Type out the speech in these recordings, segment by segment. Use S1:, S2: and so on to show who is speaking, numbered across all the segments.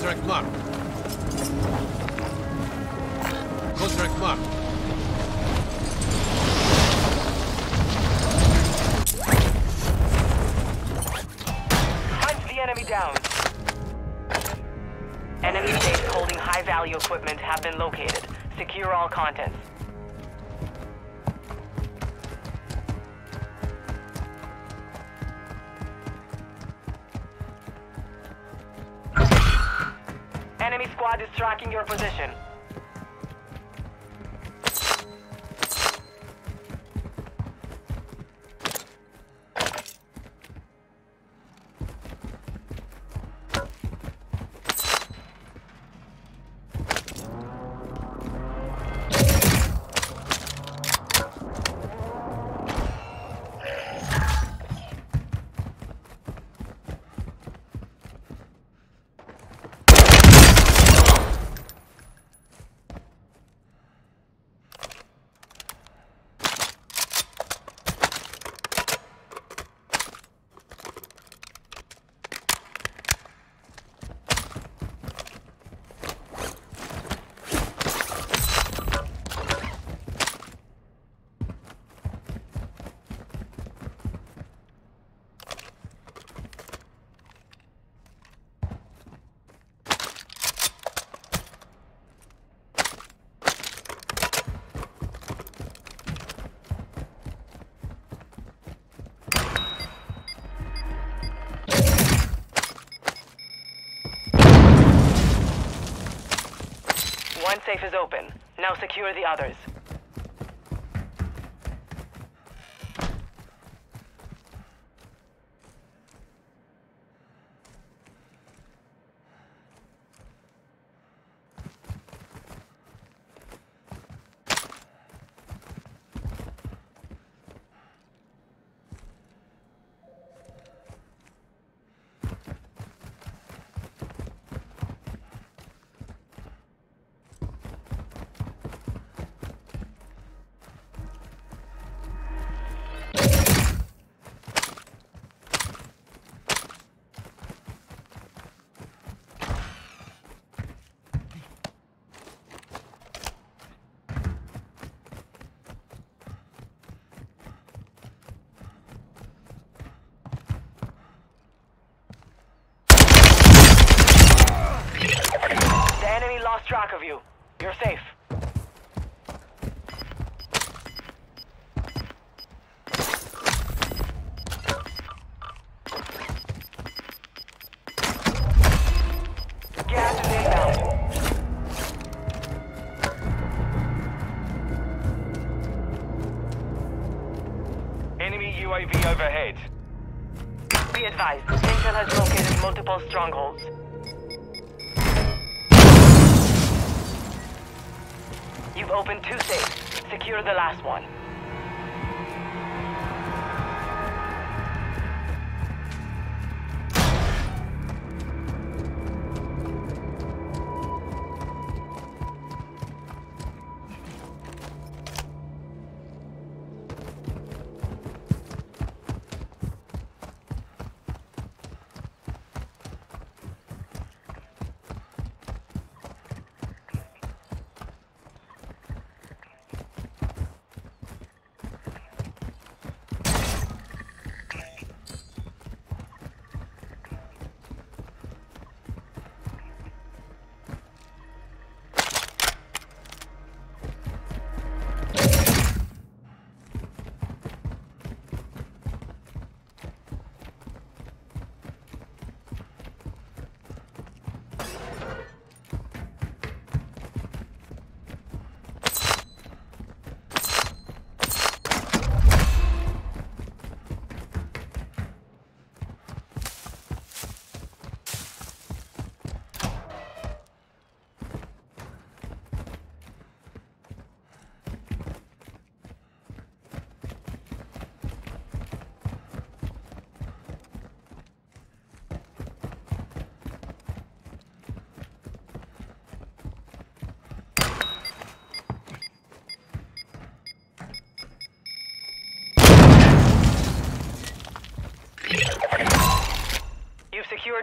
S1: Contract marked. Contract marked.
S2: Hunt the enemy down. Enemy safes holding high-value equipment have been located. Secure all contents. Squad is tracking your position. Safe is open. Now secure the others. The enemy lost track of you. You're safe.
S3: Enemy UAV overhead.
S2: Be advised, Intel has located multiple strongholds. Opened two safes. Secure the last one.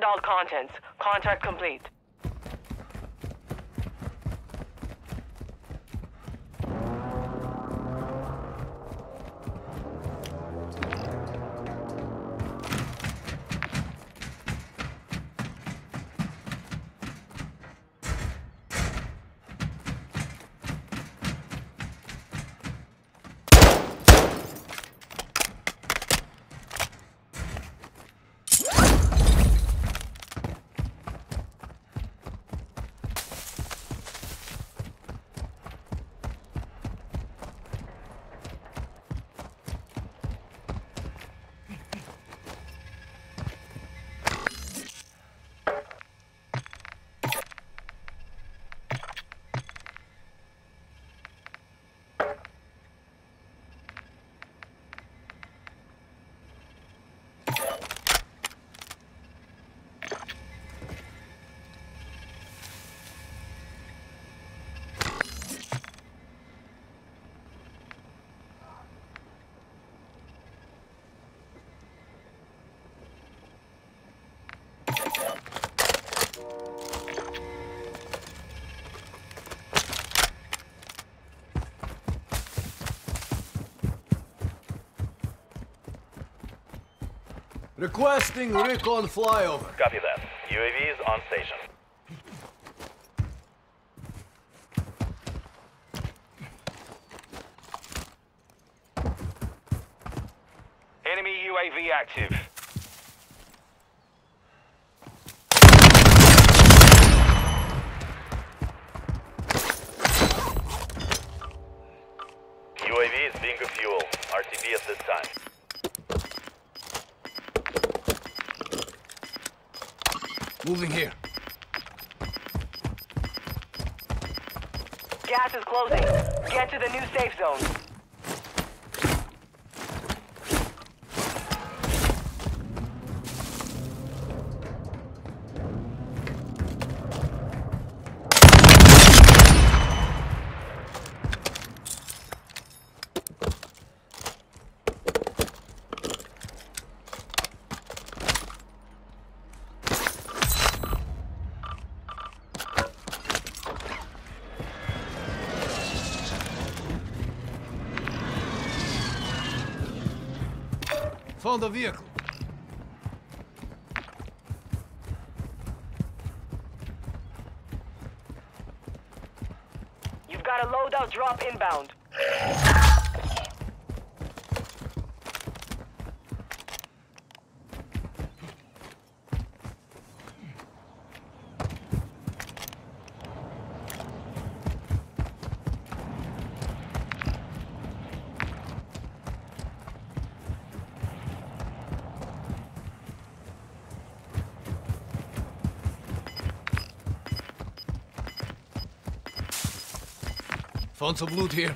S2: All contents. Contract complete.
S1: Requesting recon flyover.
S4: Copy that. UAV is on station.
S3: Enemy UAV active.
S4: UAV is bingo fuel. RTB at this time.
S1: Moving here.
S2: Gas is closing. Get to the new safe zone.
S1: Found a vehicle.
S2: You've got a loadout drop inbound.
S1: Found of loot here.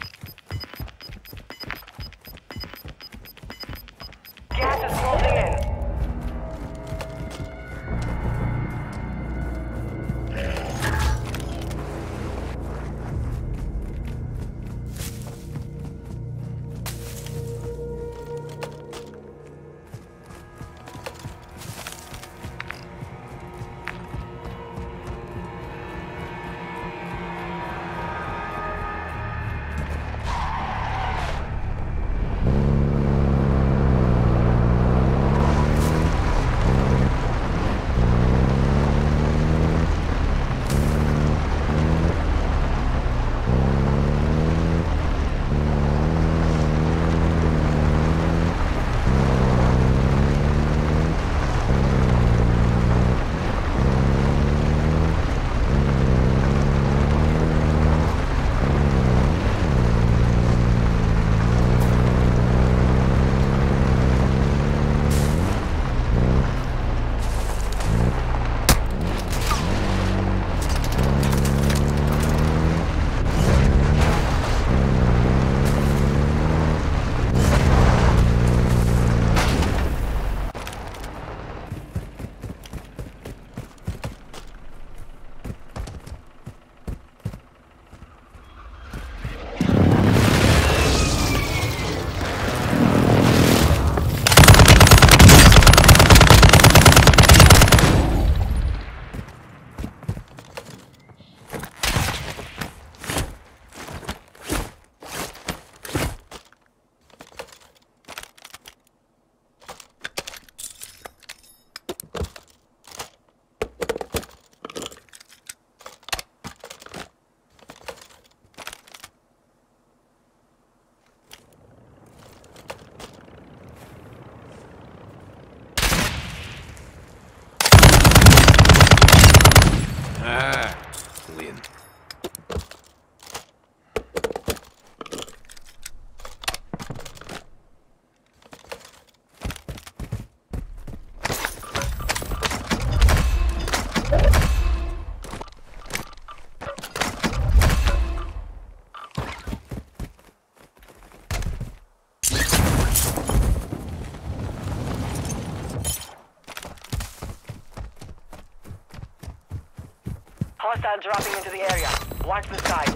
S2: Dropping into the area. Watch the skies.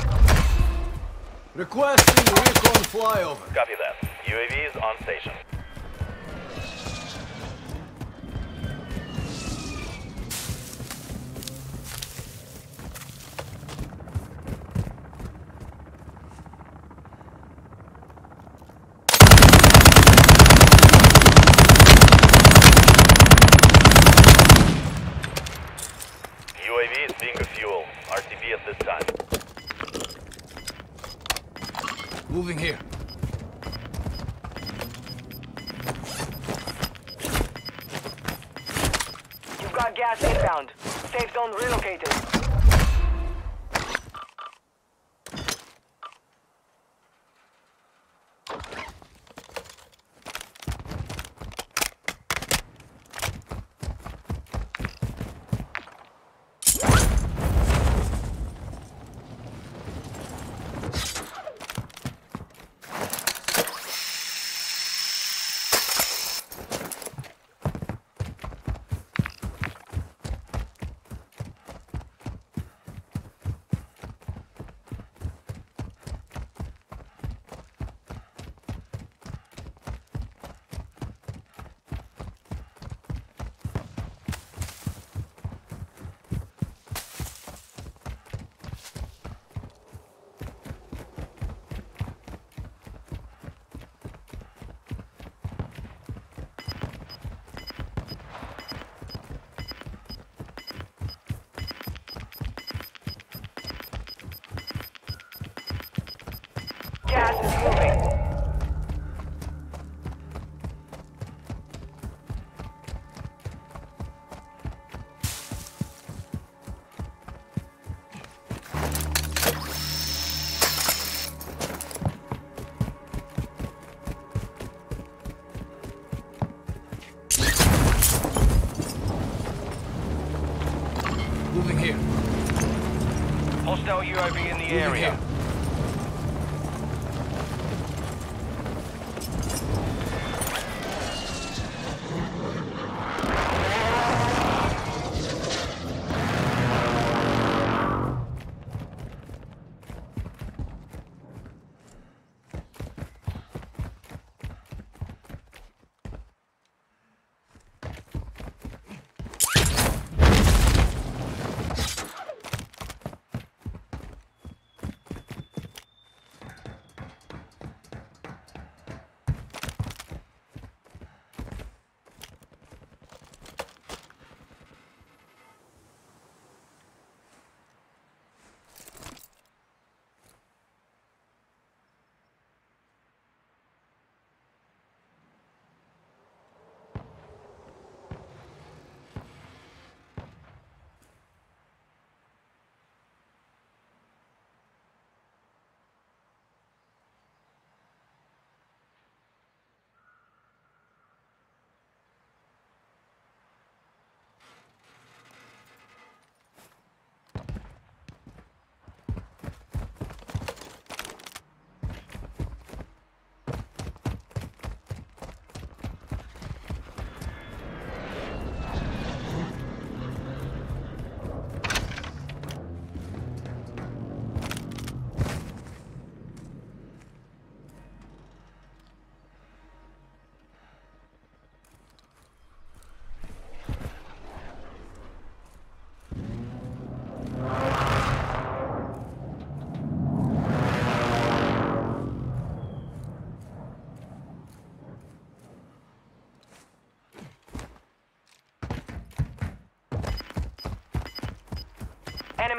S1: Requesting recon flyover.
S4: Copy that. UAV is on station. RTB at this time.
S1: Moving here.
S2: You've got gas inbound. Safe zone relocated.
S3: Hostile UAV in the area.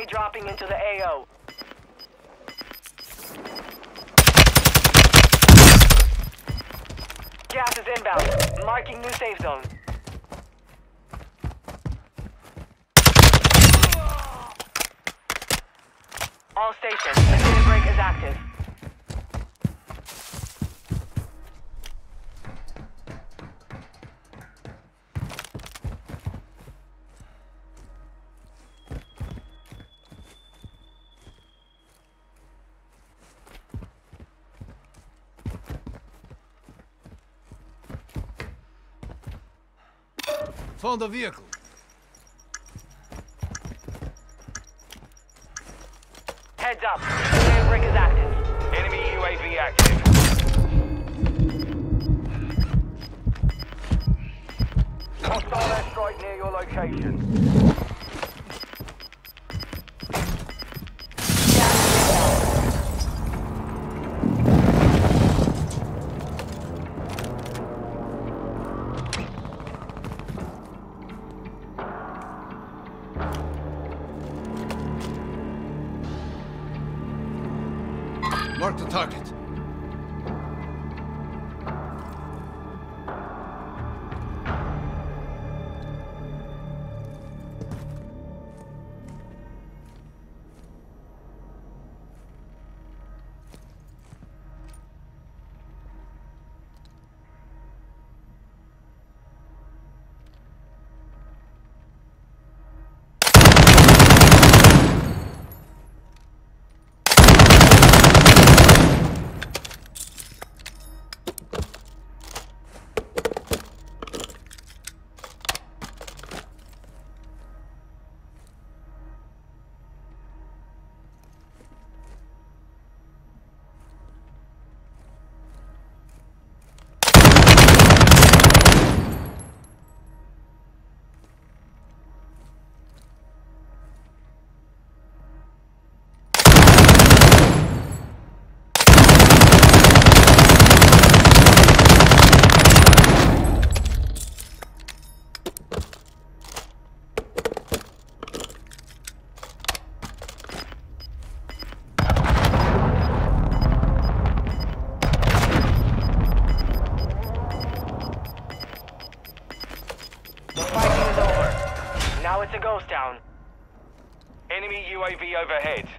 S2: Dropping into the AO. Gas is inbound. Marking new safe zone. All stations, the break is active.
S1: Found a vehicle.
S3: Heads up. Brick is active.
S2: Enemy UAV active. Hostile airstrike near your location. UAV overhead.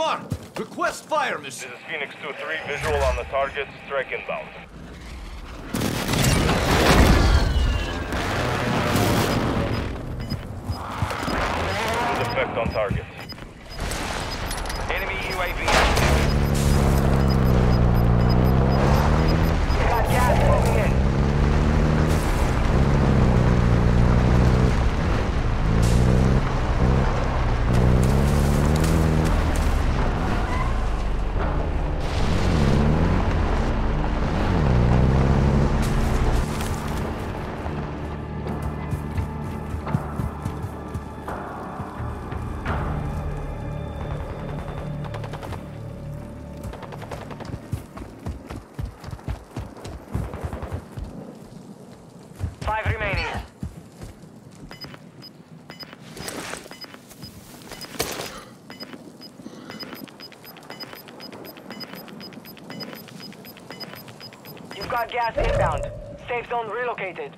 S1: Marked. Request fire
S4: This is Phoenix 2-3, visual on the target, strike inbound. Effect on target.
S3: Got gas
S2: inbound. Safe zone relocated.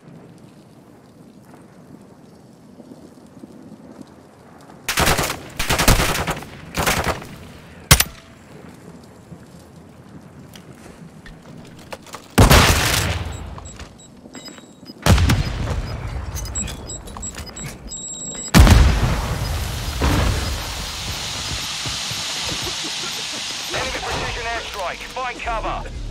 S3: Enemy. Find cover.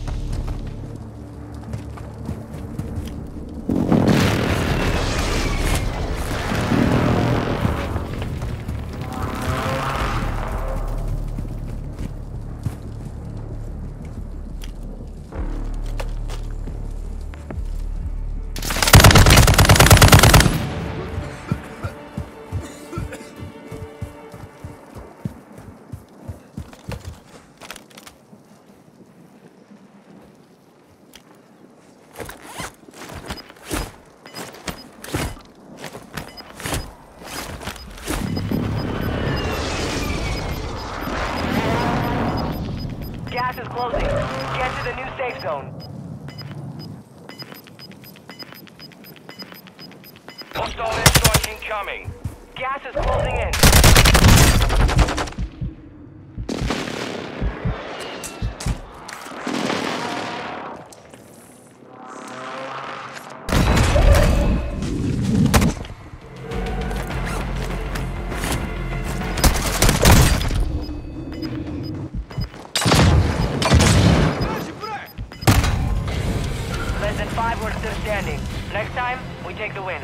S3: Incoming.
S2: Gas is closing in. Less than five, we're still standing. Next time, we take the win.